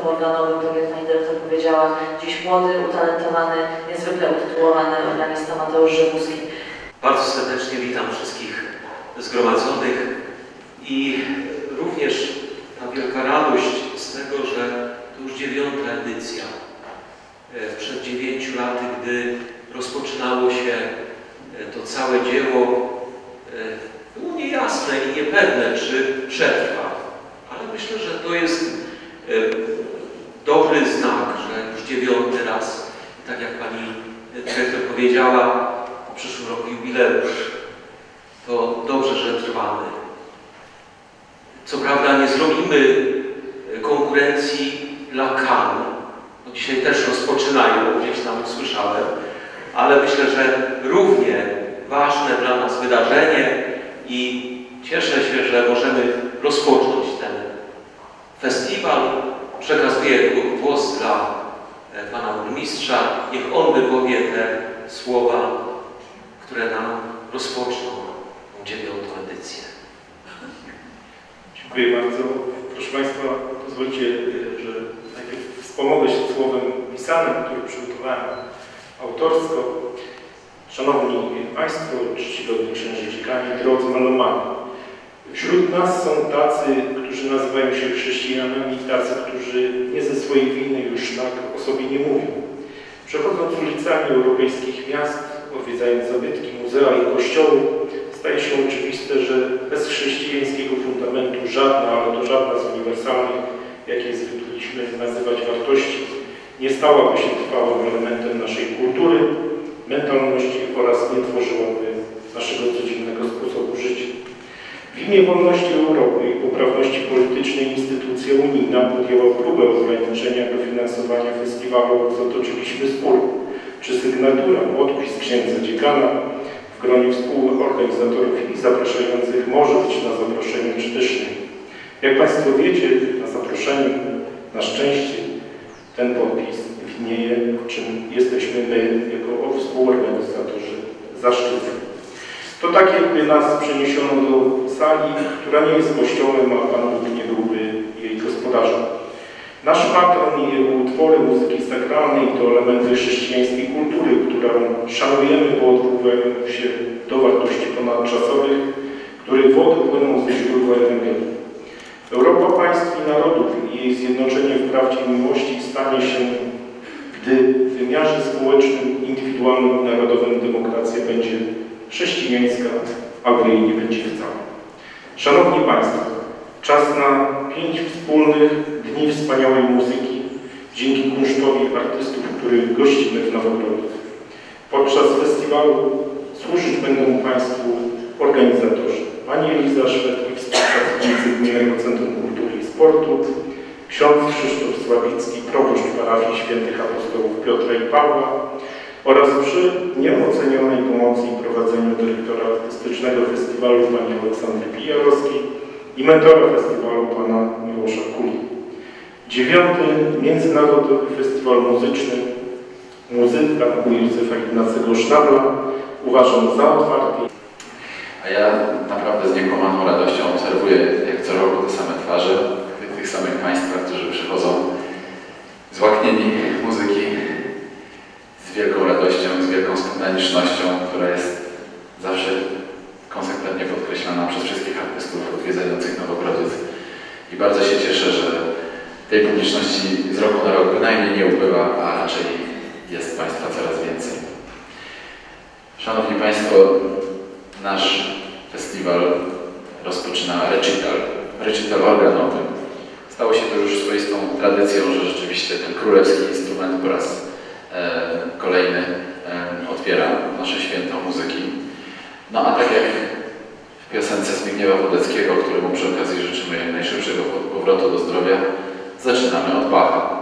koncertem organowym, tak jak Pani Dyrektor powiedziała. Dziś młody, utalentowany, niezwykle utytułowany organista Mateusz Żywuski. Bardzo serdecznie witam wszystkich zgromadzonych i również ta wielka radość z tego, że to już dziewiąta edycja. E, Przed dziewięciu laty, gdy rozpoczynało się e, to całe dzieło, e, było niejasne i niepewne, czy przetrwa. Ale myślę, że to jest dobry znak, że już dziewiąty raz, tak jak Pani dyrektor powiedziała, w przyszłym roku jubileusz. To dobrze, że trwamy. Co prawda nie zrobimy konkurencji dla Cannes. No dzisiaj też rozpoczynają, gdzieś tam usłyszałem, ale myślę, że równie ważne dla nas wydarzenie i cieszę się, że możemy rozpocząć ten festiwal. Przekazuję głos dla e, Pana Burmistrza. Niech On wypowie te słowa które nam rozpoczną tą dziewiątą edycję. Dziękuję bardzo. Proszę Państwa, pozwólcie, że najpierw wspomogę się słowem pisanym, które przygotowałem autorsko. Szanowni Państwo, czcigodni księży dziekani, drodzy malomani. Wśród nas są tacy, którzy nazywają się chrześcijanami, tacy, którzy nie ze swojej winy już tak o sobie nie mówią. Przechodząc ulicami europejskich miast, odwiedzając zabytki, muzea i kościoły, staje się oczywiste, że bez chrześcijańskiego fundamentu żadna, ale to żadna z uniwersalnych, jakie zwykliśmy nazywać wartości, nie stałaby się trwałym elementem naszej kultury, mentalności oraz nie tworzyłaby naszego codziennego sposobu. W imię wolności Europy i poprawności politycznej instytucja unijna podjęła próbę ograniczenia dofinansowania festiwalu, co toczyliśmy spór czy sygnatura, podpis księdza dziekana w gronie współorganizatorów i zapraszających może być na zaproszeniu czy też nie. Jak Państwo wiecie, na zaproszeniu, na szczęście, ten podpis widnieje, czym jesteśmy my, jako współorganizatorzy, zaszczyceni. To tak jakby nas przeniesiono do sali, która nie jest kościołem, a Pan Bóg nie byłby jej gospodarzem. Nasz patron i jego utwory muzyki sakralnej to elementy chrześcijańskiej kultury, którą szanujemy, bo odwołujemy się do wartości ponadczasowych, których wody płyną ze źródła Ewangelii. Europa państw i narodów i jej zjednoczenie w prawdzie miłości stanie się, gdy w wymiarze społecznym, indywidualnym i narodowym demokracja będzie chrześcijańska, jej nie będzie wcale. Szanowni Państwo, czas na pięć wspólnych dni wspaniałej muzyki dzięki kunsztowi artystów, których gościmy w Nowogrodzie. Podczas festiwalu służyć będą Państwu organizatorzy. Pani Eliza Szwed i współpracownicy Gminnego Centrum Kultury i Sportu, ksiądz Krzysztof Sławicki, proboszcz parafii świętych apostołów Piotra i Pawła oraz przy nieocenionej pomocy i prowadzeniu dyrektora artystycznego festiwalu pani Aleksandry Pijarowskiej i mentora festiwalu pana Miłosza Kuli. Dziewiąty Międzynarodowy Festiwal Muzyczny Muzyka u Józefa Ignacego Sznabla uważam za otwarty A ja naprawdę z niekłamaną radością obserwuję, jak co roku te same twarze, tych, samych Państwa, którzy przychodzą złaknieni z wielką radością, z wielką spontanicznością, która jest zawsze konsekwentnie podkreślana przez wszystkich artystów od odwiedzających Nowogrodziec. I bardzo się cieszę, że tej publiczności z roku na rok bynajmniej nie ubywa, a raczej jest Państwa coraz więcej. Szanowni Państwo, nasz festiwal rozpoczyna recital, recital organowy. Stało się to już swoistą tradycją, że rzeczywiście ten królewski instrument po raz kolejny e, otwiera nasze święto muzyki. No a tak jak w piosence Zbigniewa Wodeckiego, któremu przy okazji życzymy najszybszego powrotu do zdrowia, zaczynamy od Bacha.